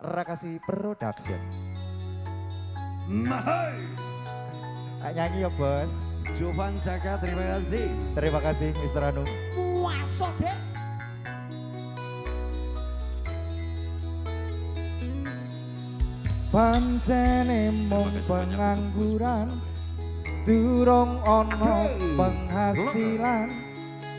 Rakasi Production. Mahai. Kak nyanyi ya bos. Jovan Jaka, terima kasih. Terima kasih Mr. Anu. Puaso dek. Pancene mung pengangguran durung ana penghasilan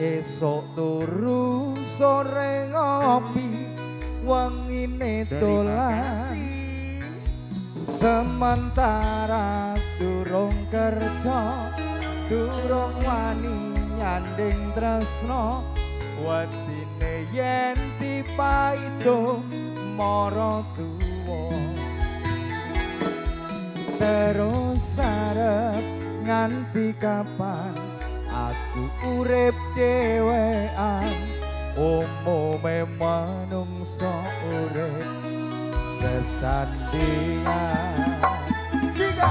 esok turu sore ngopi wengine dolan. Sementara durung kerja durung wani nyanding tresno. Wedine yen dipaido mara tuwa. Terus arep nganti kapan aku urip dhewean. Umume manungsa sandingan. Siga.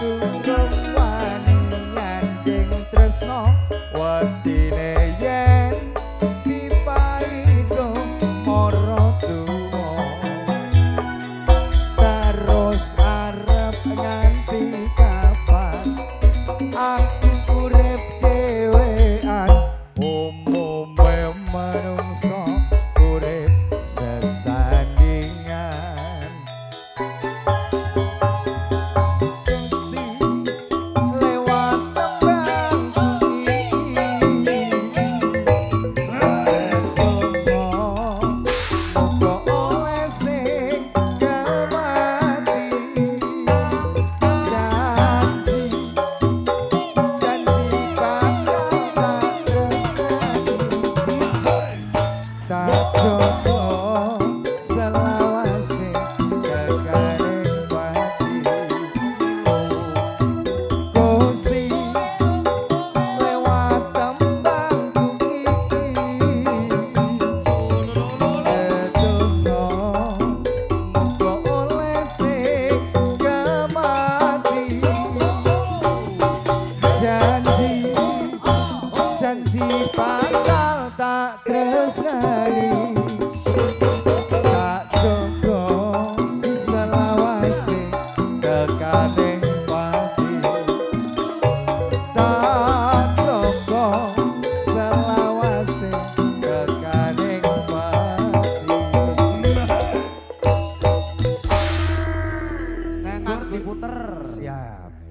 Durung wani nyanding tresno. Wadine yen